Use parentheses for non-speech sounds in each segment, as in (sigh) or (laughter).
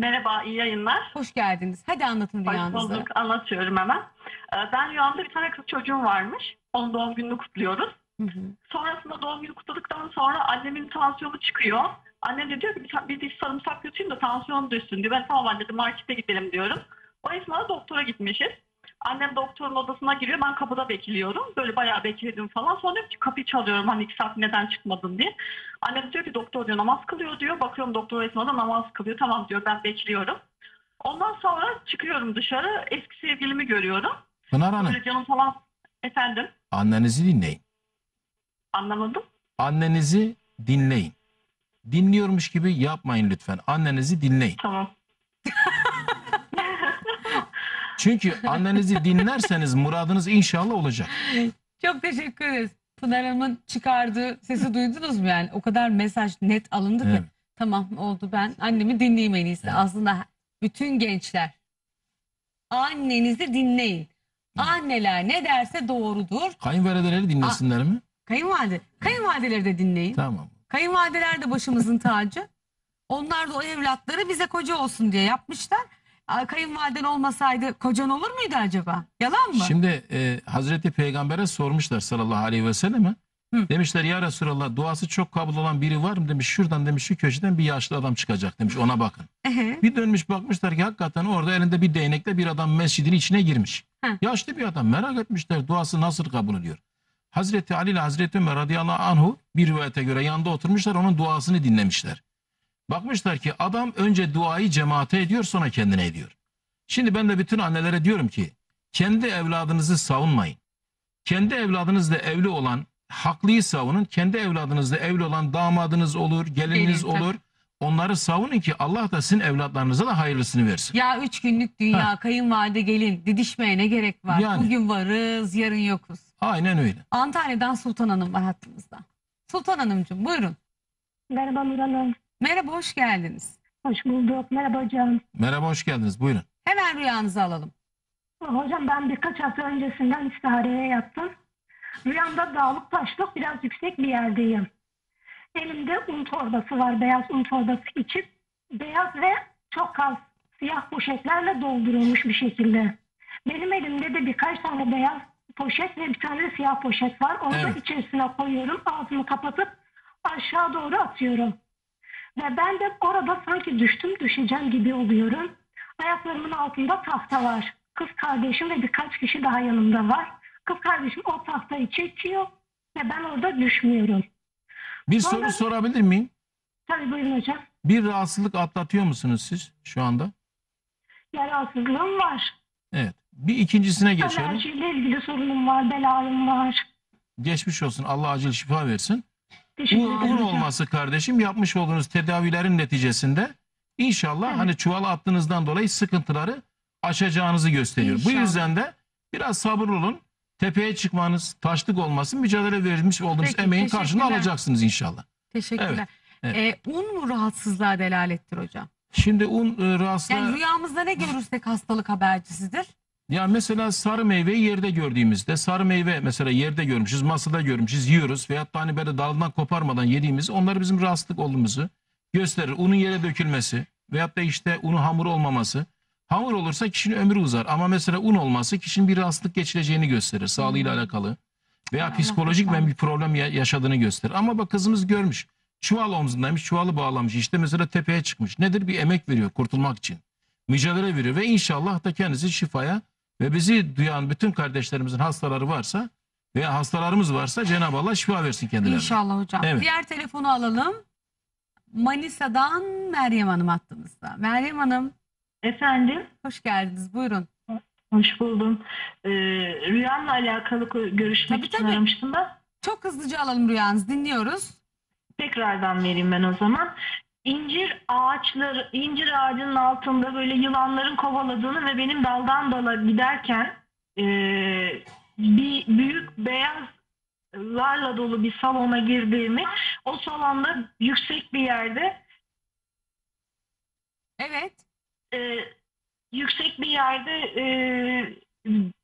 Merhaba, iyi yayınlar. Hoş geldiniz. Hadi anlatın Hoş rüyanızı. bulduk, anlatıyorum hemen. Ee, Ben rüyamda bir tane kız çocuğum varmış. Onun doğum gününü kutluyoruz. Hı hı. Sonrasında doğum günü kutladıktan sonra annemin tansiyonu çıkıyor. Annem de diyor ki bir, diş sarımsak götüreyim de tansiyonu düşsün diyor. Ben tamam anne markete gidelim diyorum. O esnada doktora gitmişiz. Annem doktorun odasına giriyor. Ben kapıda bekliyorum. Böyle bayağı bekledim falan. Sonra diyorum ki kapıyı çalıyorum. Hani iki saat neden çıkmadın diye. Annem diyor ki doktor diyor namaz kılıyor diyor. Bakıyorum doktor esnada namaz kılıyor. Tamam diyor ben bekliyorum. Ondan sonra çıkıyorum dışarı. Eski sevgilimi görüyorum. Pınar Hanım, Böyle canım falan efendim annenizi dinleyin. anlamadım. Annenizi dinleyin. Dinliyormuş gibi yapmayın lütfen. Annenizi dinleyin. Tamam. (laughs) Çünkü annenizi dinlerseniz muradınız inşallah olacak. Çok teşekkür ederiz. Pınar Hanım'ın çıkardığı sesi duydunuz mu yani? O kadar mesaj net alındı ki. Evet. Tamam oldu ben annemi dinleyeyim en iyisi. Evet. Aslında bütün gençler annenizi dinleyin. Anneler ne derse doğrudur. Kayınvalideleri dinlesinler mi? Kayınvalide, kayınvalideleri de dinleyin. Tamam. Kayınvalideler de başımızın tacı. Onlar da o evlatları bize koca olsun diye yapmışlar. Kayınvaliden olmasaydı kocan olur muydu acaba? Yalan mı? Şimdi e, Hazreti Peygamber'e sormuşlar sallallahu aleyhi ve selleme. Hı. Demişler ya Resulallah duası çok kabul olan biri var mı demiş. Şuradan demiş şu köşeden bir yaşlı adam çıkacak demiş ona bakın. Ehe. Bir dönmüş bakmışlar ki hakikaten orada elinde bir değnekle bir adam mescidin içine girmiş. Hı. Yaşlı bir adam merak etmişler duası nasıl kabul ediyor. Hazreti Ali ile Hazreti Ömer radıyallahu anhu bir rivayete göre yanında oturmuşlar onun duasını dinlemişler. Bakmışlar ki adam önce duayı cemaate ediyor sonra kendine ediyor. Şimdi ben de bütün annelere diyorum ki kendi evladınızı savunmayın. Kendi evladınızla evli olan haklıyı savunun. Kendi evladınızla evli olan damadınız olur, gelininiz Gelin, tabii. olur. Onları savunun ki Allah da sizin evlatlarınıza da hayırlısını versin. Ya üç günlük dünya kayınvalide gelin didişmeye ne gerek var? Yani. Bugün varız yarın yokuz. Aynen öyle. Antalya'dan Sultan Hanım var hattımızda. Sultan Hanımcığım buyurun. Merhaba Nur Hanım. Merhaba hoş geldiniz. Hoş bulduk. Merhaba hocam. Merhaba hoş geldiniz. Buyurun. Hemen rüyanızı alalım. Hocam ben birkaç hafta öncesinden istihareye yattım. Rüyamda dağlık taşlık biraz yüksek bir yerdeyim. Elimde un torbası var. Beyaz un torbası içip beyaz ve çok az siyah poşetlerle doldurulmuş bir şekilde. Benim elimde de birkaç tane beyaz poşet ve bir tane de siyah poşet var. Onu da Evet. içerisine koyuyorum. Ağzımı kapatıp aşağı doğru atıyorum. Ve ben de orada sanki düştüm düşeceğim gibi oluyorum. Ayaklarımın altında tahta var. Kız kardeşim ve birkaç kişi daha yanımda var. Kız kardeşim o tahtayı çekiyor ve ben orada düşmüyorum. Bir Sonra- soru sorabilir miyim? Tabii buyurun hocam. Bir rahatsızlık atlatıyor musunuz siz şu anda? Yararsızlığım var. Evet. Bir ikincisine geçelim. Alerjiyle ilgili sorunum var. Bel ağrım var. Geçmiş olsun. Allah acil şifa versin. Teşekkür ederim hocam. olması kardeşim yapmış olduğunuz tedavilerin neticesinde inşallah Evet. hani çuvala attığınızdan dolayı sıkıntıları aşacağınızı gösteriyor. Bu İnşallah. yüzden de biraz sabırlı olun. Tepeye çıkmanız, taşlık olmasın, mücadele vermiş olduğunuz Peki, emeğin karşılığını teşekkürler. alacaksınız inşallah. Teşekkürler. Ee, un mu rahatsızlığa delalettir hocam? Şimdi un e, rahatsızlığa... Yani rüyamızda ne görürsek hastalık habercisidir. Ya mesela sarı meyveyi yerde gördüğümüzde sarı meyve mesela yerde görmüşüz, masada görmüşüz, yiyoruz veyahut da hani böyle dalından koparmadan yediğimiz onlar bizim rahatsızlık olduğumuzu gösterir. Unun yere dökülmesi veyahut da işte unu hamur olmaması. Hamur olursa kişinin ömrü uzar ama mesela un olması kişinin bir rahatsızlık geçireceğini gösterir sağlığıyla alakalı. Veya Allah psikolojik korusun. bir problem ya- yaşadığını gösterir. Ama bak kızımız görmüş. Çuval omzundaymış, çuvalı bağlamış. İşte mesela tepeye çıkmış. Nedir? Bir emek veriyor kurtulmak için. Mücadele veriyor ve inşallah da kendisi şifaya ve bizi duyan bütün kardeşlerimizin hastaları varsa veya hastalarımız varsa Cenab-ı Allah şifa versin kendilerine. İnşallah hocam. Evet. Diğer telefonu alalım. Manisa'dan Meryem Hanım hattımızda. Meryem Hanım Efendim, hoş geldiniz. Buyurun. hoş buldum. Ee, rüyamla alakalı ko- görüşmek Tabii, için tabii. aramıştım da. Çok hızlıca alalım rüyanızı. Dinliyoruz. Tekrardan vereyim ben o zaman. İncir ağaçları, incir ağacının altında böyle yılanların kovaladığını ve benim daldan dala giderken eee, bir büyük beyazlarla dolu bir salona girdiğimi, o salonda yüksek bir yerde Evet. e, yüksek bir yerde e,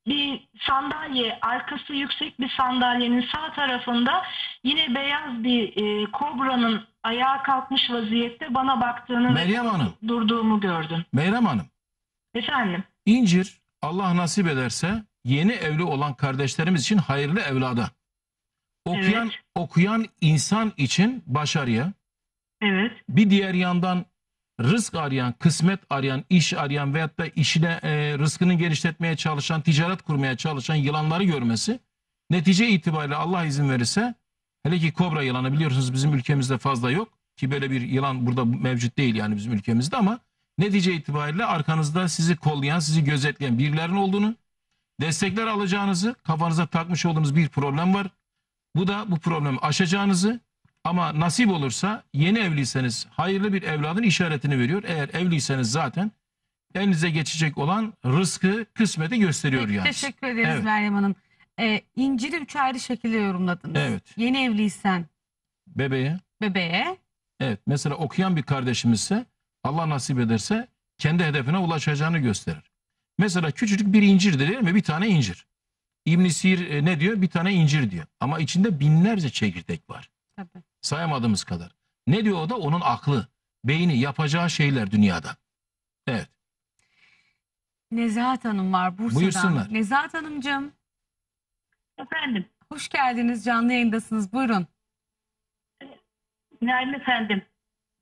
bir sandalye, arkası yüksek bir sandalyenin sağ tarafında yine beyaz bir e, kobranın ayağa kalkmış vaziyette bana baktığını Meryem Hanım. durduğumu gördüm. Meyrem Hanım, Efendim. İncir Allah nasip ederse yeni evli olan kardeşlerimiz için hayırlı evlada. Okuyan Evet. okuyan insan için başarıya, Evet. bir diğer yandan rızk arayan, kısmet arayan, iş arayan veyahut da işine e, rızkını genişletmeye çalışan, ticaret kurmaya çalışan yılanları görmesi netice itibariyle Allah izin verirse hele ki kobra yılanı biliyorsunuz bizim ülkemizde fazla yok ki böyle bir yılan burada mevcut değil yani bizim ülkemizde ama netice itibariyle arkanızda sizi kollayan, sizi gözetleyen birilerinin olduğunu, destekler alacağınızı, kafanıza takmış olduğunuz bir problem var. Bu da bu problemi aşacağınızı ama nasip olursa yeni evliyseniz hayırlı bir evladın işaretini veriyor. Eğer evliyseniz zaten elinize geçecek olan rızkı, kısmeti gösteriyor Peki, yani. teşekkür ederiz Evet. Meryem Hanım. Ee, inciri üç ayrı şekilde yorumladınız. Evet. Yeni evliysen Bebeğe, bebeğe, evet mesela okuyan bir kardeşimizse Allah nasip ederse kendi hedefine ulaşacağını gösterir. Mesela küçücük bir incir de değil mi? Bir tane incir. İbn Sir e, ne diyor? Bir tane incir diyor. Ama içinde binlerce çekirdek var. tabii. Sayamadığımız kadar. Ne diyor o da? Onun aklı, beyni, yapacağı şeyler dünyada. Evet. Nezahat Hanım var Bursa'dan. Buyursunlar. Nezahat Hanımcığım Efendim, hoş geldiniz canlı yayındasınız. Buyurun. günaydın efendim.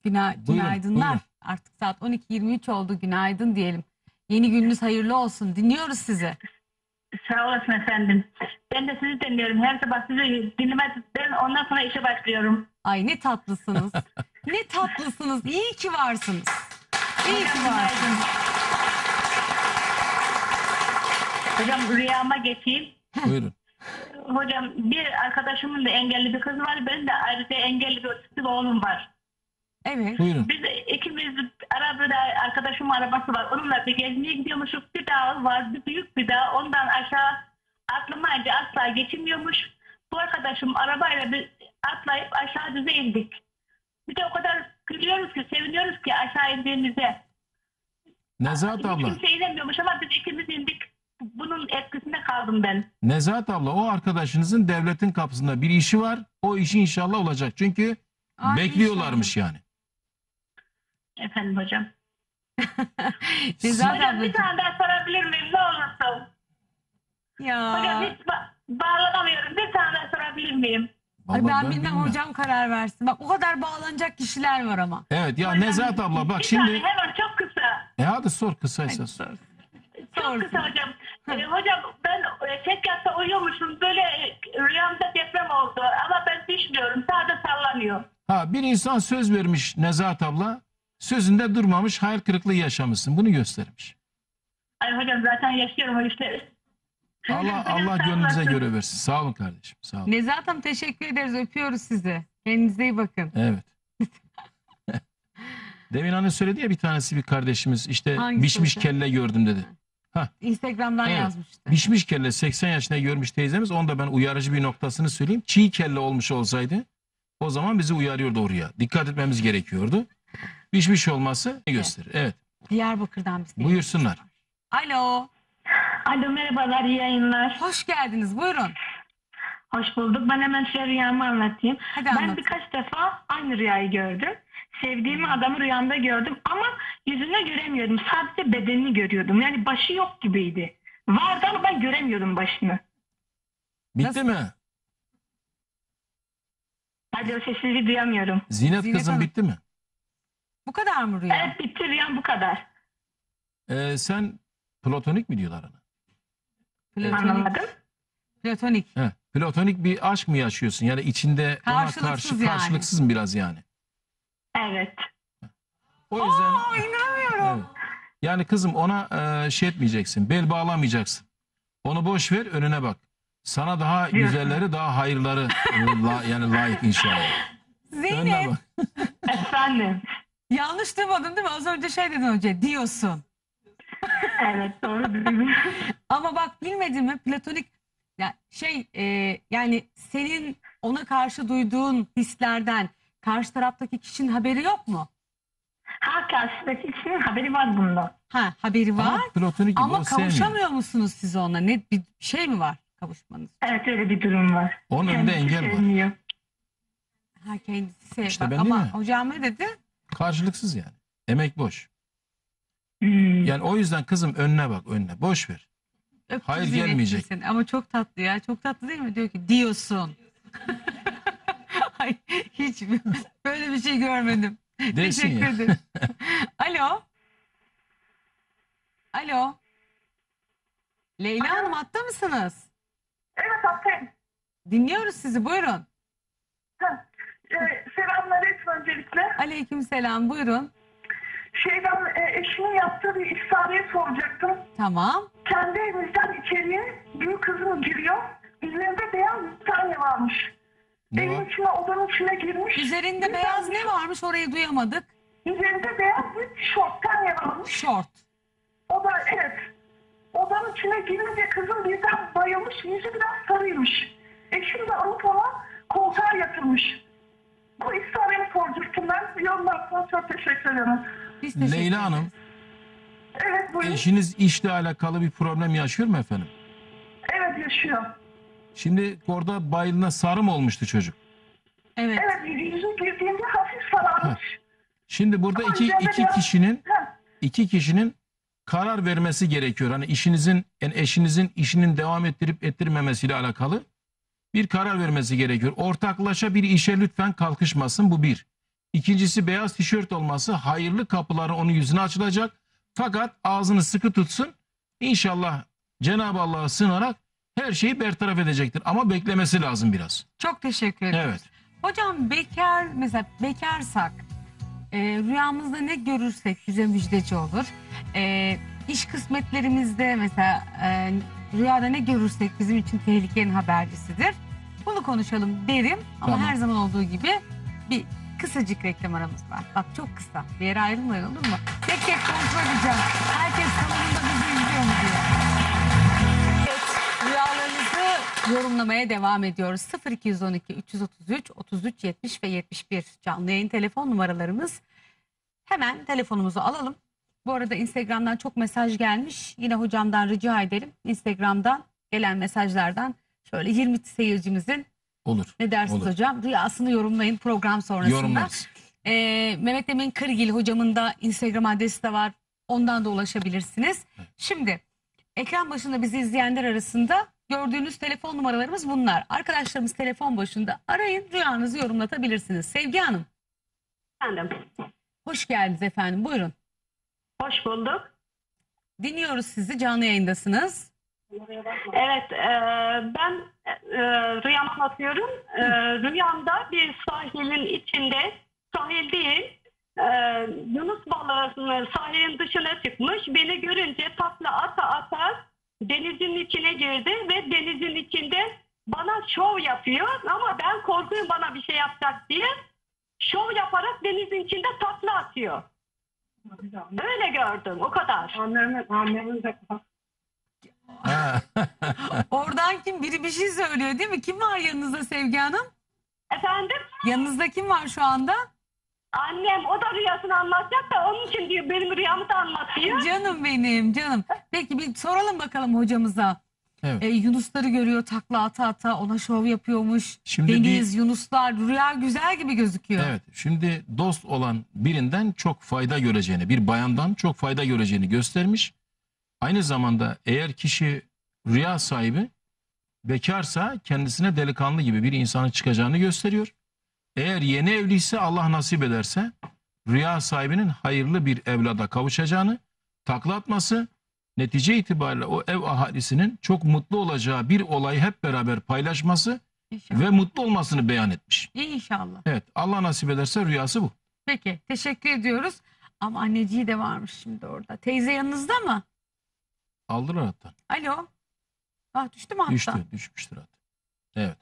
Güna Buyurun, günaydınlar. buyurun. Artık saat 12.23 oldu. Günaydın diyelim. Yeni gününüz hayırlı olsun. Dinliyoruz sizi. Sağ olasın efendim. Ben de sizi dinliyorum. Her sabah sizi dinlemez. Ben ondan sonra işe başlıyorum. Ay ne tatlısınız. ne tatlısınız. İyi ki varsınız. İyi ki varsınız. Hocam rüyama geçeyim. Buyurun. (laughs) Hocam bir arkadaşımın da engelli bir kızı var. Benim de ayrıca engelli bir otistik bir oğlum var. Evet. Buyurun. Biz ikimiz arabada arkadaşımın arabası var. Onunla bir gezmeye gidiyormuşuz. Bir dağ var. Bir büyük bir dağ. Ondan aşağı atlamayınca asla geçilmiyormuş. Bu arkadaşım arabayla bir atlayıp aşağı düze indik. Bir de o kadar gülüyoruz ki, seviniyoruz ki aşağı indiğimizde. Nezahat Hiç abla. kimse inemiyormuş ama biz ikimiz indik. Bunun etkisinde kaldım ben. Nezahat abla o arkadaşınızın devletin kapısında bir işi var. O işi inşallah olacak. Çünkü Ay, bekliyorlarmış yani. Efendim hocam. (laughs) Nezahat Hocam bir tane daha sorabilir miyim? Ne olursun. Hocam Ya. hiç ba- bağlanamıyorum. Bir tane daha sorabilir miyim? Vallahi ben, bilmem bilmem. hocam karar versin. Bak o kadar bağlanacak kişiler var ama. Evet ya Hocam, Nezahat abla bak bir şimdi. tane hemen çok kısa. E hadi sor kısaysa sor. Çok Sorsun. kısa hocam. Ee, hocam ben e, tek yatta uyuyormuşum. Böyle e, rüyamda deprem oldu. Ama ben düşmüyorum. Sadece sallanıyor. Ha bir insan söz vermiş Nezahat abla. Sözünde durmamış hayal kırıklığı yaşamışsın. Bunu göstermiş. Ay hocam zaten yaşıyorum o işleri. Allah Allah gönlünüze göre versin. Sağ olun kardeşim. Sağ olun. Nezahat Hanım teşekkür ederiz. Öpüyoruz sizi. Kendinize iyi bakın. Evet. (laughs) Demin hani söyledi ya bir tanesi bir kardeşimiz işte Hangisi bişmiş hocam? kelle gördüm dedi. Instagram'dan Evet. yazmıştı. Bişmiş kelle 80 yaşında görmüş teyzemiz. Onu da ben uyarıcı bir noktasını söyleyeyim. Çiğ kelle olmuş olsaydı o zaman bizi uyarıyordu oraya. Dikkat etmemiz gerekiyordu. Bişmiş olması ne gösterir? Evet. Diyarbakır'dan biz Buyursunlar. Alo. Alo merhabalar iyi yayınlar. Hoş geldiniz. Buyurun. Hoş bulduk. Ben hemen size rüyamı anlatayım. Hadi ben anlat. birkaç defa aynı rüyayı gördüm. Sevdiğim adamı rüyamda gördüm ama yüzüne göremiyordum. Sadece bedenini görüyordum. Yani başı yok gibiydi. Vardı ama ben göremiyordum başını. Bitti Nasıl? mi? Hadi o sesini duyamıyorum. Zinet, Zinet kızım Hanım. bitti mi? Bu kadar mı rüya? Evet bitti rüyam bu kadar. Ee, sen platonik mi diyorlar ona? Platonik. Anlamadım. Platonik. He, platonik bir aşk mı yaşıyorsun? Yani içinde ona Karşılıksız karşı yani. karşılıksız mı biraz yani? Evet. O yüzden Aa, inanamıyorum. Evet. Yani kızım ona e, şey etmeyeceksin. Bel bağlamayacaksın. Onu boş ver önüne bak. Sana daha Diyorsun. güzelleri daha hayırları (laughs) e, la- yani layık inşallah. Önüne Zeynep bak. Efendim. yanlış duymadın değil mi? Az önce şey dedin önce diyorsun. Evet doğru duydum. (laughs) Ama bak bilmedin mi platonik ya şey e, yani senin ona karşı duyduğun hislerden karşı taraftaki kişinin haberi yok mu? ha karşıdaki kişinin haberi var bundan. Ha haberi var Ama platonik gibi ama o sevmiyor. kavuşamıyor musunuz siz onunla? Ne bir şey mi var kavuşmanız? Evet öyle bir durum var. Onun önünde Kendisi engel var. sevmiyor. Ha kendisi sev- İşte bak ben değil ama mi? hocam ne dedi? Karşılıksız yani. Emek boş. Hmm. Yani o yüzden kızım önüne bak önüne. Boş ver. Öptü Hayır, gelmeyecek. seni. Ama çok tatlı ya. Çok tatlı değil mi? Diyor ki diyorsun. (laughs) Ay, hiç (laughs) böyle bir şey görmedim. Değilsin Teşekkür ya. ederim. (laughs) Alo. Alo. Leyla Hanım hatta mısınız? Evet haklıyım. Dinliyoruz sizi buyurun. Ee, selamlar öncelikle. Aleykümselam buyurun. Şeyden e, eşimin yaptığı bir iftareye soracaktım. Tamam. Kendi evimizden içeriye büyük kızım giriyor. Üzerinde beyaz bir tane varmış. Ne Evin var? içine odanın içine girmiş. Üzerinde Bir beyaz ne varmış orayı duyamadık. Üzerinde beyaz bir tişört tane varmış. Şort. O da evet. Odanın içine girince kızım birden bayılmış. Yüzü biraz sarıymış. Eşim de alıp ona koltuğa yatırmış. Bu iftaremi soracaktım ben. Yorumlarsanız çok teşekkür ederim. Biz teşekkür Leyla ederiz. Hanım Evet buyurun. eşiniz işle alakalı bir problem yaşıyor mu efendim? Evet yaşıyor. Şimdi orada bayılına sarı mı olmuştu çocuk? Evet. Evet yüzü girdiğinde hafif sararmış. Şimdi burada Ama iki, iki biraz- kişinin Ha, iki kişinin karar vermesi gerekiyor. Hani işinizin yani eşinizin işinin devam ettirip ettirmemesiyle alakalı bir karar vermesi gerekiyor. Ortaklaşa bir işe lütfen kalkışmasın bu bir. İkincisi beyaz tişört olması hayırlı kapıları onun yüzüne açılacak. Fakat ağzını sıkı tutsun. İnşallah Cenab-ı Allah'a sığınarak her şeyi bertaraf edecektir. Ama beklemesi lazım biraz. Çok teşekkür ederim. Evet. Hocam bekar mesela bekarsak e, rüyamızda ne görürsek bize müjdeci olur. E, iş kısmetlerimizde mesela e, rüyada ne görürsek bizim için tehlikenin habercisidir. Bunu konuşalım derim ama Tamam. her zaman olduğu gibi bir kısacık reklam aramız var. Bak çok kısa. Bir yere ayrılmayın olur mu? Tek tek kontrol edeceğim. Herkes kanalında bizi izliyor mu diye. Yorumlamaya devam ediyoruz. 0212 333 33 70 ve 71 canlı yayın telefon numaralarımız. Hemen telefonumuzu alalım. Bu arada Instagram'dan çok mesaj gelmiş. Yine hocamdan rica edelim. Instagram'dan gelen mesajlardan şöyle 20 seyircimizin Olur. ne dersiniz Olur. hocam? Rüyasını yorumlayın program sonrasında. Yorumlarız. Ee, Mehmet Emin Kırgil hocamın da Instagram adresi de var. Ondan da ulaşabilirsiniz. Şimdi ekran başında bizi izleyenler arasında gördüğünüz telefon numaralarımız bunlar. Arkadaşlarımız telefon başında arayın rüyanızı yorumlatabilirsiniz. Sevgi Hanım Efendim. hoş geldiniz efendim buyurun. Hoş bulduk. Dinliyoruz sizi canlı yayındasınız. Evet, e, ben e, rüyamı anlatıyorum. E, rüyamda bir sahilin içinde, sahil değil, e, Yunus balığı sahilin dışına çıkmış. Beni görünce takla ata ata denizin içine girdi ve denizin içinde bana şov yapıyor. Ama ben korkuyorum bana bir şey yapacak diye. Şov yaparak denizin içinde takla atıyor. Öyle gördüm, o kadar. Ha. (laughs) Oradan kim biri bir şey söylüyor değil mi? Kim var yanınızda Sevgi Hanım? Efendim? Yanınızda kim var şu anda? Annem o da rüyasını anlatacak da onun için diyor benim rüyamı da anlat diyor. Canım benim canım. Peki bir soralım bakalım hocamıza. Evet. E, Yunusları görüyor takla ata ata ona şov yapıyormuş. Şimdi Deniz, Yunuslar rüya güzel gibi gözüküyor. Evet. Şimdi dost olan birinden çok fayda göreceğini, bir bayandan çok fayda göreceğini göstermiş. Aynı zamanda eğer kişi rüya sahibi bekarsa kendisine delikanlı gibi bir insanın çıkacağını gösteriyor. Eğer yeni evliyse Allah nasip ederse rüya sahibinin hayırlı bir evlada kavuşacağını, takla atması, netice itibariyle o ev ahalisinin çok mutlu olacağı bir olayı hep beraber paylaşması İnşallah. ve mutlu olmasını beyan etmiş. İnşallah. Evet Allah nasip ederse rüyası bu. Peki teşekkür ediyoruz. Ama anneciği de varmış şimdi orada. Teyze yanınızda mı? Aldılar hatta. Alo. Ah düştü mü hatta? Düştü, düşmüştür hatta. Evet.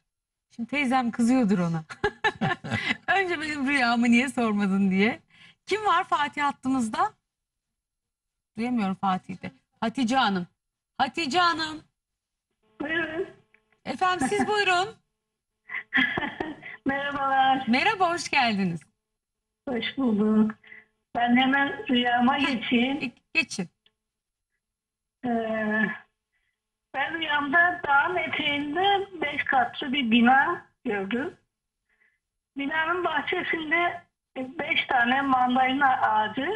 Şimdi teyzem kızıyordur ona. (laughs) Önce benim rüyamı niye sormadın diye. Kim var Fatih hattımızda? Duyamıyorum Fatih'te. Hatice Hanım. Hatice Hanım. Buyurun. Efendim siz buyurun. (laughs) Merhabalar. Merhaba hoş geldiniz. Hoş bulduk. Ben hemen rüyama geçeyim. Geçin. Ee, ben rüyamda dağın eteğinde beş katlı bir bina gördüm. Binanın bahçesinde beş tane mandalina ağacı.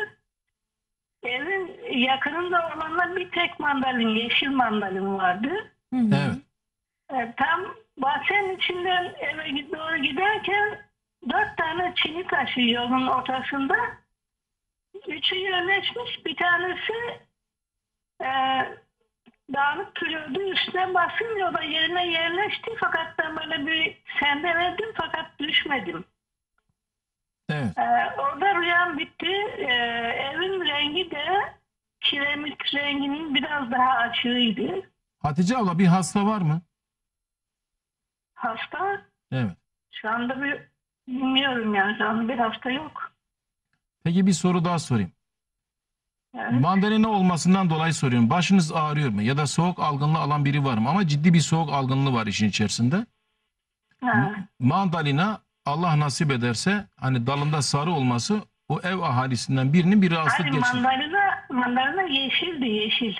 Evin yakınında olanlar bir tek mandalin, yeşil mandalin vardı. Hı hı. Evet. E, tam bahçenin içinden eve doğru giderken dört tane çini taşı yolun ortasında. Üçü yerleşmiş. Bir tanesi e, dağınık duruyordu. Üstüne basınca o da yerine yerleşti. Fakat ben böyle bir sendeledim fakat düşmedim. Evet. Ee, orada rüyam bitti. Ee, evin rengi de kiremit renginin biraz daha açığıydı. Hatice abla bir hasta var mı? Hasta Evet. şu anda bir bilmiyorum yani şu anda bir hasta yok. Peki bir soru daha sorayım. Mandalina olmasından dolayı soruyorum. Başınız ağrıyor mu? Ya da soğuk algınlığı alan biri var mı? Ama ciddi bir soğuk algınlığı var işin içerisinde. Ha. Mandalina Allah nasip ederse hani dalında sarı olması o ev ahalisinden birinin bir rahatsızlık Hayır geçirir. mandalina, mandalina yeşildi yeşil.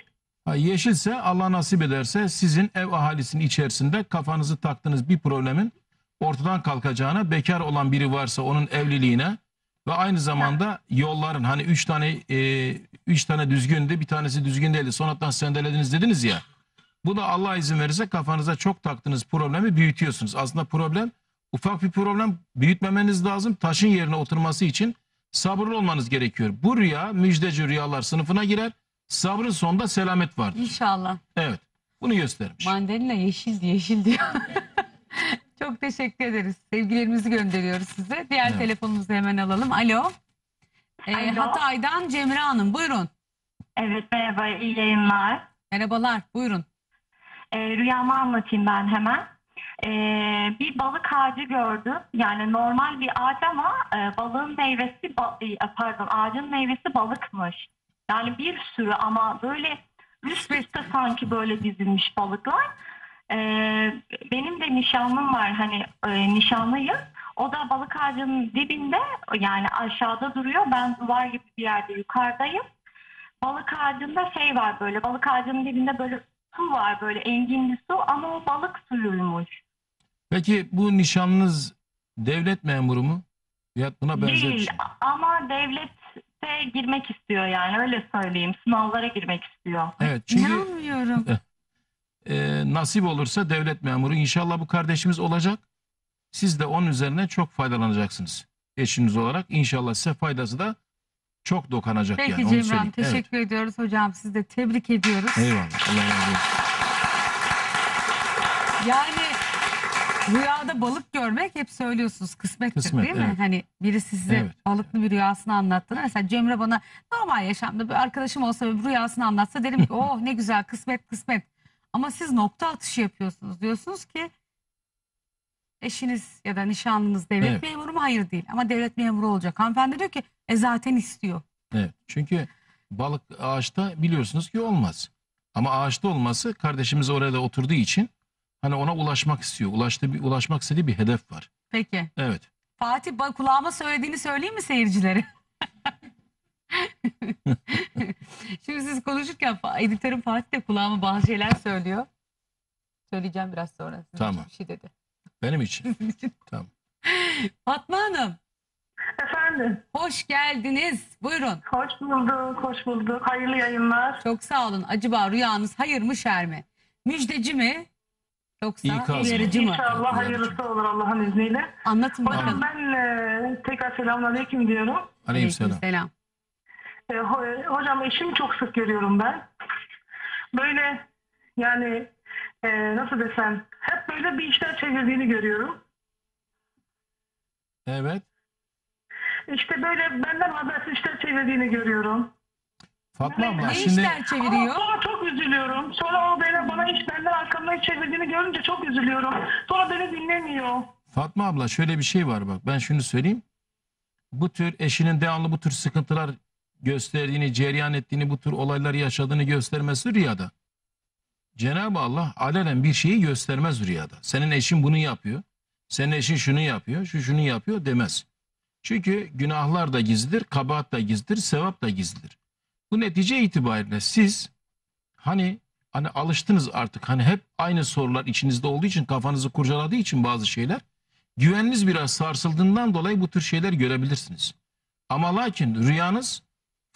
Ha, yeşilse Allah nasip ederse sizin ev ahalisinin içerisinde kafanızı taktığınız bir problemin ortadan kalkacağına bekar olan biri varsa onun evliliğine ve aynı zamanda yolların hani üç tane e, üç tane düzgündü bir tanesi düzgün değildi sonradan sendelediniz dediniz ya bu da Allah izin verirse kafanıza çok taktığınız problemi büyütüyorsunuz. Aslında problem ufak bir problem büyütmemeniz lazım taşın yerine oturması için sabırlı olmanız gerekiyor. Bu rüya müjdeci rüyalar sınıfına girer. Sabrın sonunda selamet vardır. İnşallah. Evet. Bunu göstermiş. Mandalina yeşil yeşil diyor. (laughs) Çok teşekkür ederiz. Sevgilerimizi gönderiyoruz size. Diğer Evet. telefonumuzu hemen alalım. Alo. Ee, Alo. Hatay'dan Cemre Hanım. Buyurun. Evet merhaba iyi yayınlar. Merhabalar. Buyurun. Ee, rüyamı anlatayım ben hemen. Ee, bir balık ağacı gördüm. Yani normal bir ağaç ama e, balığın meyvesi ba- e, pardon ağacın meyvesi balıkmış. Yani bir sürü ama böyle üst üste sanki böyle dizilmiş balıklar. Ee, benim de nişanlım var hani e, nişanlıyım. O da balık ağacının dibinde yani aşağıda duruyor. Ben duvar gibi bir yerde yukarıdayım. Balık ağacında şey var böyle balık ağacının dibinde böyle su var böyle enginli su ama o balık suyuymuş. Peki bu nişanlınız devlet memuru mu? Ya buna benzer bir Değil şey. ama devlete girmek istiyor yani öyle söyleyeyim sınavlara girmek istiyor. Evet çünkü İnanmıyorum. E, nasip olursa devlet memuru inşallah bu kardeşimiz olacak. Siz de onun üzerine çok faydalanacaksınız. Eşiniz olarak inşallah size faydası da çok dokanacak Peki yani. Hanım teşekkür ediyoruz hocam. Sizi de tebrik ediyoruz. Evet. Eyvallah. Allah razı olsun. Yani rüyada balık görmek hep söylüyorsunuz kısmettir Kısmet, değil mi? evet. Hani birisi size Evet. balıklı bir rüyasını anlattığında mesela Cemre bana normal yaşamda bir arkadaşım olsa bir rüyasını anlatsa derim ki (laughs) oh ne güzel kısmet kısmet. Ama siz nokta atışı yapıyorsunuz. Diyorsunuz ki eşiniz ya da nişanlınız devlet Evet. memuru mu? Hayır değil ama devlet memuru olacak. Hanımefendi diyor ki e zaten istiyor. Evet. Çünkü balık ağaçta biliyorsunuz ki olmaz. Ama ağaçta olması kardeşimiz oraya da oturduğu için hani ona ulaşmak istiyor. Ulaştığı bir, ulaşmak istediği bir hedef var. Peki Evet. Fatih ba- kulağıma söylediğini söyleyeyim mi seyircilere? (laughs) Şimdi siz konuşurken editörüm Fatih de kulağıma bazı şeyler söylüyor. Söyleyeceğim biraz sonra. Sizin Tamam. için Bir şey dedi. Benim için. (laughs) Sizin için. Tamam. Fatma Hanım Efendim hoş geldiniz. Buyurun. hoş bulduk hoş bulduk hayırlı yayınlar. Çok sağ olun. Acaba rüyanız hayır mı şer mi? Müjdeci mi? Yoksa İkaz mı? uyarıcı mı? İnşallah hayırlısı olur Allah'ın izniyle. Anlatın Hocam bakalım. ben e, tekrar selamünaleyküm diyorum. Aleykümselam. Selam. E, ho- hocam eşimi çok sık görüyorum ben. Böyle yani e, nasıl desem hep böyle bir işler çevirdiğini görüyorum. Evet. İşte böyle benden habersiz işler çevirdiğini görüyorum. Fatma abla Ne şimdi işler Ama çeviriyor? sonra çok üzülüyorum. Sonra o bana, bana iş benden arkamdan iş çevirdiğini görünce çok üzülüyorum. Sonra beni dinlemiyor. Fatma abla şöyle bir şey var bak ben şunu söyleyeyim. Bu tür eşinin devamlı bu tür sıkıntılar gösterdiğini, cereyan ettiğini, bu tür olayları yaşadığını göstermesi rüyada. Cenab-ı Allah alenen bir şeyi göstermez rüyada. Senin eşin bunu yapıyor. Senin eşin şunu yapıyor, şu şunu yapıyor demez. Çünkü günahlar da gizlidir, kabahat da gizlidir, sevap da gizlidir. Bu netice itibariyle siz hani hani alıştınız artık hani hep aynı sorular içinizde olduğu için kafanızı kurcaladığı için bazı şeyler güveniniz biraz sarsıldığından dolayı bu tür şeyler görebilirsiniz. Ama lakin rüyanız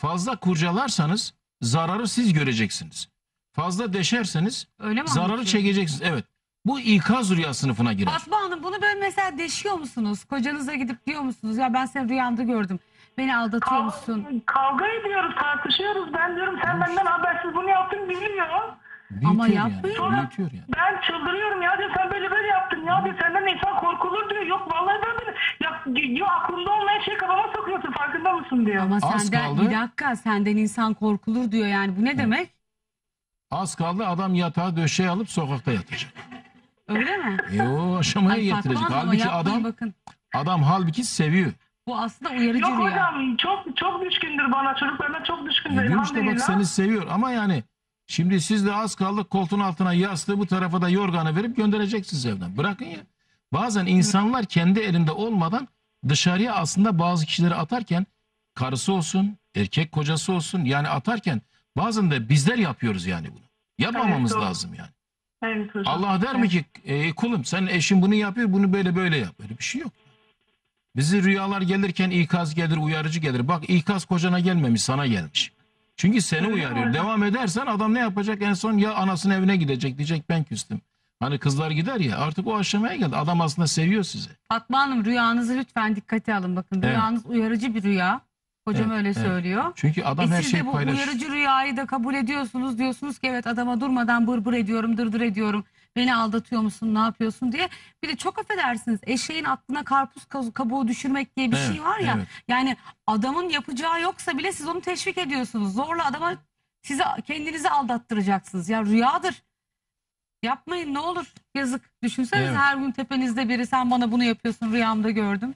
fazla kurcalarsanız zararı siz göreceksiniz. Fazla deşerseniz Öyle mi zararı anlatıyor? çekeceksiniz. Evet. Bu ikaz rüya sınıfına girer. Fatma Hanım bunu böyle mesela deşiyor musunuz? Kocanıza gidip diyor musunuz? Ya ben seni rüyamda gördüm. Beni aldatıyor musun? Kavga ediyoruz, tartışıyoruz. Ben diyorum sen benden habersiz bunu yaptın bilmiyor. Büyütüyor Ama yani. yapmayın. Büyütüyor yani. Ben çıldırıyorum ya diyor sen böyle böyle yaptın ya diyor senden insan korkulur diyor. Yok vallahi ben böyle ya diyor aklımda olmayan şey kafama sokuyorsun farkında mısın diyor. Ama Az senden kaldı. bir dakika senden insan korkulur diyor yani. Bu ne demek? Az kaldı adam yatağı döşeğe alıp sokakta yatacak. Öyle mi? E o aşamaya Ay getirecek. Hanım ama Halbuki yapmayın adam bakın. adam halbuki seviyor. Bu aslında uyarıcı Yok rüya. hocam çok çok düşkündür bana çocuklarına çok düşkündür Biliyorum işte bak elhamdülillah. seni seviyor ama yani şimdi siz de az kaldı koltuğun altına yastığı bu tarafa da yorganı verip göndereceksiniz evden. Bırakın ya. Bazen insanlar kendi elinde olmadan dışarıya aslında bazı kişileri atarken karısı olsun, erkek kocası olsun yani atarken bazen de bizler yapıyoruz yani bunu. Yapmamamız Evet, doğru. lazım yani. Evet hocam. Allah der mi ki e, kulum sen eşin bunu yapıyor bunu böyle böyle yap. Öyle bir şey yok. Bizi rüyalar gelirken ikaz gelir uyarıcı gelir. Bak ikaz kocana gelmemiş sana gelmiş. Çünkü seni Öyle uyarıyor. mi? Devam edersen adam ne yapacak en son ya anasının evine gidecek diyecek ben küstüm. Hani kızlar gider ya artık o aşamaya geldi. Adam aslında seviyor sizi. Fatma Hanım rüyanızı lütfen dikkate alın. Bakın Evet. rüyanız uyarıcı bir rüya. Hocam Evet, öyle evet. söylüyor. Çünkü adam E her siz de şeyi bu paylaşır. uyarıcı rüyayı da kabul ediyorsunuz. Diyorsunuz ki evet adama durmadan bır bır ediyorum, dırdır ediyorum. Beni aldatıyor musun, ne yapıyorsun diye. Bir de çok affedersiniz eşeğin aklına karpuz kabuğu düşürmek diye bir Evet, şey var ya. evet. Yani adamın yapacağı yoksa bile siz onu teşvik ediyorsunuz. Zorla adama sizi kendinizi aldattıracaksınız. Ya rüyadır. Yapmayın ne olur. Yazık. Düşünsenize Evet. her gün tepenizde biri sen bana bunu yapıyorsun rüyamda gördüm.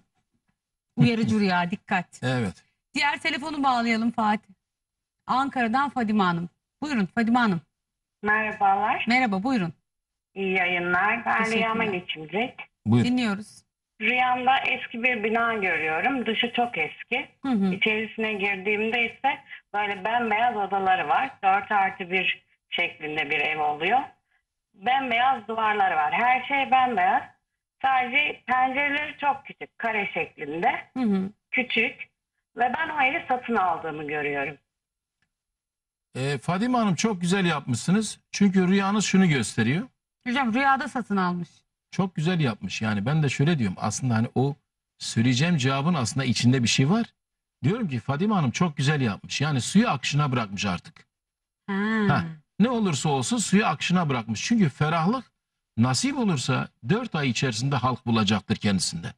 Uyarıcı rüya dikkat. Evet. Diğer telefonu bağlayalım Fatih. Ankara'dan Fadime Hanım. Buyurun Fadime Hanım. Merhabalar, Merhaba buyurun. İyi yayınlar. Ben Teşekkürler. rüyama geçirecek. Buyur. Dinliyoruz. Rüyamda eski bir bina görüyorum. Dışı çok eski. Hı hı. İçerisine girdiğimde ise böyle bembeyaz odaları var. 4 artı 1 şeklinde bir ev oluyor. Bembeyaz duvarları var. Her şey bembeyaz. Sadece pencereleri çok küçük, kare şeklinde. Hı hı. Küçük. Ve ben o evi satın aldığımı görüyorum. Ee, Fadime Hanım çok güzel yapmışsınız. Çünkü rüyanız şunu gösteriyor. Hocam rüyada satın almış. Çok güzel yapmış. Yani ben de şöyle diyorum. Aslında hani o söyleyeceğim cevabın aslında içinde bir şey var. Diyorum ki Fadime Hanım çok güzel yapmış. Yani suyu akışına bırakmış artık. Ha. Ha. Ne olursa olsun suyu akışına bırakmış. Çünkü ferahlık nasip olursa 4 ay içerisinde halk bulacaktır kendisinde.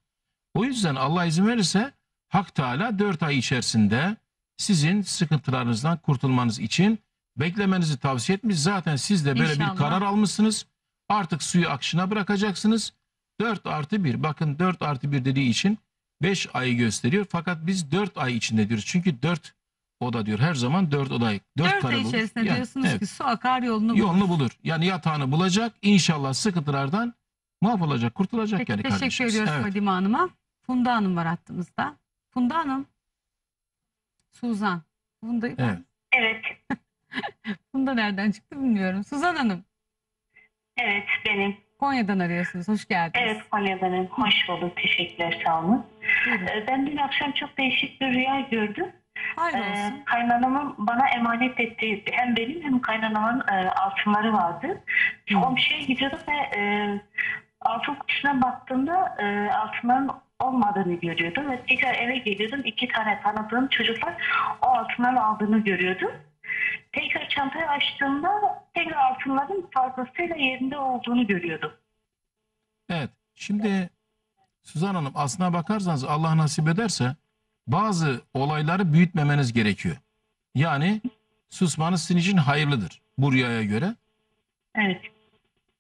O yüzden Allah izin verirse Hak Teala 4 ay içerisinde sizin sıkıntılarınızdan kurtulmanız için beklemenizi tavsiye etmiş. Zaten siz de böyle İnşallah. bir karar almışsınız. Artık suyu akışına bırakacaksınız. 4 artı 1 bakın 4 artı 1 dediği için 5 ayı gösteriyor. Fakat biz 4 ay içinde diyoruz. Çünkü 4 oda diyor. Her zaman 4 odayı 4 Dört kare ay olur. içerisinde Yani, diyorsunuz evet ki su akar yolunu bulur. yolunu bulur. Yani yatağını bulacak. İnşallah sıkıntılardan muaf olacak, kurtulacak Peki yani teşekkür kardeşimiz. ediyoruz Evet. Fadime Hanım'a. Funda Hanım var hattımızda. Funda Hanım. Suzan. Funda, Evet. Evet, (laughs) Funda nereden çıktı bilmiyorum. Suzan Hanım. Evet benim. Konya'dan arıyorsunuz. Hoş geldiniz. Evet Konya'danım. Hoş bulduk. Teşekkürler, sağ olun. Ee, Ben dün akşam çok değişik bir rüya gördüm. Hayırlı Ee, olsun. kaynanamın bana emanet ettiği hem benim hem kaynanamın e, altınları vardı. Komşuya gidiyordum ve e, altın kutusuna baktığımda e, altınların olmadığını görüyordum ve tekrar eve geliyordum. İki tane tanıdığım çocuklar o altınları aldığını görüyordum. Tekrar çantayı açtığımda tekrar altınların fazlasıyla yerinde olduğunu görüyordum. Evet. Şimdi Suzan Hanım aslına bakarsanız Allah nasip ederse bazı olayları büyütmemeniz gerekiyor. Yani susmanız sizin için hayırlıdır bu rüyaya göre. Evet.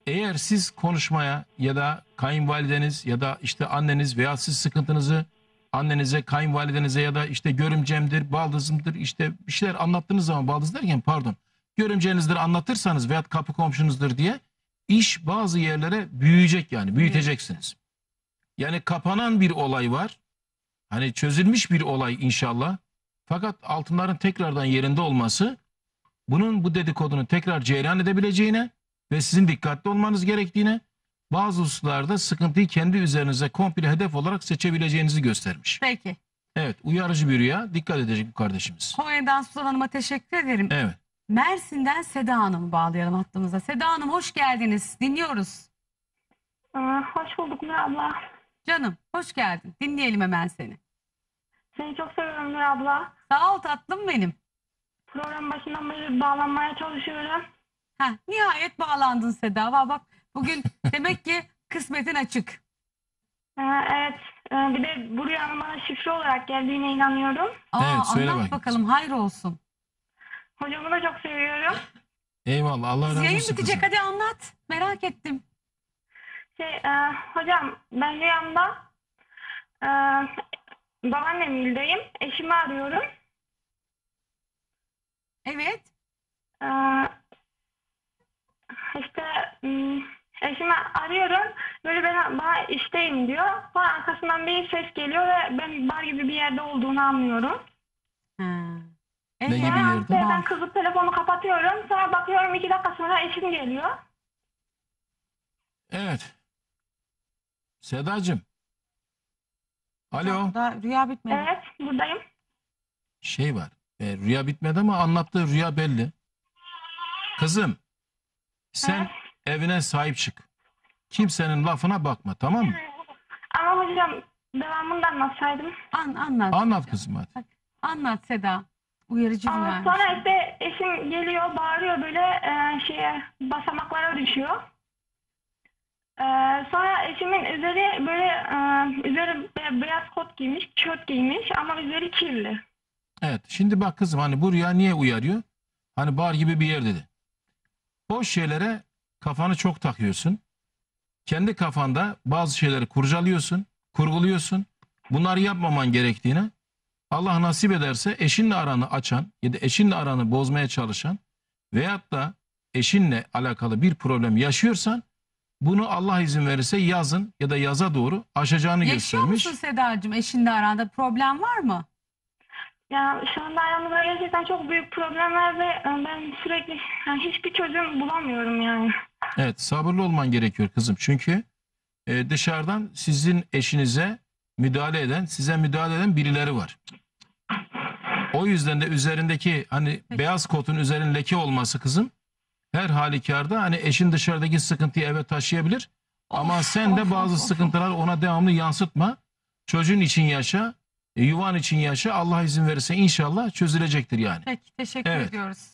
Eğer siz konuşmaya ya da kayınvalideniz ya da işte anneniz veya siz sıkıntınızı annenize, kayınvalidenize ya da işte görümcemdir, baldızımdır işte bir şeyler anlattığınız zaman baldız derken pardon görümcenizdir anlatırsanız veya kapı komşunuzdur diye iş bazı yerlere büyüyecek yani büyüteceksiniz. Yani kapanan bir olay var. Hani çözülmüş bir olay inşallah. Fakat altınların tekrardan yerinde olması bunun bu dedikodunu tekrar cereyan edebileceğine ve sizin dikkatli olmanız gerektiğine bazı hususlarda sıkıntıyı kendi üzerinize komple hedef olarak seçebileceğinizi göstermiş. Peki. Evet uyarıcı bir rüya dikkat edecek bu kardeşimiz. Konya'dan Suzan Hanım'a teşekkür ederim. Evet. Mersin'den Seda Hanım'ı bağlayalım hattımıza. Seda Hanım hoş geldiniz. Dinliyoruz. Ee, hoş bulduk Nur abla. Canım hoş geldin. Dinleyelim hemen seni. Seni çok seviyorum Nur abla. Sağ ol tatlım benim. Program başından beri bağlanmaya çalışıyorum. Heh, nihayet bağlandın Seda. Bak bugün (laughs) demek ki kısmetin açık. Ee, evet. Ee, bir de bu rüyanın bana şifre olarak geldiğine inanıyorum. Aa, Evet, söyle anlat bakayım. bakalım hayır olsun. Hocamı da çok seviyorum. Eyvallah Allah razı Yayın olsun bitecek kızım. hadi anlat. Merak ettim. Şey, e, hocam ben rüyamda e, babaannemildeyim. Eşimi arıyorum. Evet. Ee, işte hmm, eşimi arıyorum. Böyle ben bana işteyim diyor. Sonra arkasından bir ses geliyor ve ben bar gibi bir yerde olduğunu anlıyorum. Ha. Ne Evet. gibi Sonra yerde? ben kızıp telefonu kapatıyorum. Sonra bakıyorum iki dakika sonra eşim geliyor. Evet. Sedacığım. Alo. Daha rüya bitmedi. Evet buradayım. Şey var. e, rüya bitmedi ama anlattığı rüya belli. Kızım. Sen Evet. Evine sahip çık. Kimsenin lafına bakma tamam mı? Ama hocam devamını anlatsaydım. An, anlat. Anlat kızım hadi. Anlat Seda. Uyarıcı Ama rüya. sonra işte eşim geliyor bağırıyor böyle e, şeye basamaklara düşüyor. E, sonra eşimin üzeri böyle e, üzeri be- beyaz kot giymiş, tişört giymiş ama üzeri kirli. Evet. Şimdi bak kızım hani bu rüya niye uyarıyor? Hani bar gibi bir yer dedi. Boş şeylere kafanı çok takıyorsun. Kendi kafanda bazı şeyleri kurcalıyorsun, kurguluyorsun. Bunları yapmaman gerektiğine Allah nasip ederse eşinle aranı açan ya da eşinle aranı bozmaya çalışan veyahut da eşinle alakalı bir problem yaşıyorsan bunu Allah izin verirse yazın ya da yaza doğru aşacağını Yaşıyor göstermiş. musun Sedacığım? Eşinle aranda problem var mı? Yani şu anda aramızda gerçekten çok büyük problem var ve e, ben sürekli yani hiçbir çözüm bulamıyorum yani. Evet sabırlı olman gerekiyor kızım. Çünkü e, dışarıdan sizin eşinize müdahale eden, size müdahale eden birileri var. O yüzden de üzerindeki hani beyaz kotun üzerine leke olması kızım her halükarda hani eşin dışarıdaki sıkıntıyı eve taşıyabilir. Ama sen de bazı of, of. sıkıntılar ona devamlı yansıtma. Çocuğun için yaşa, e, yuvan için yaşa. Allah izin verirse inşallah çözülecektir yani. Peki teşekkür Evet. ediyoruz.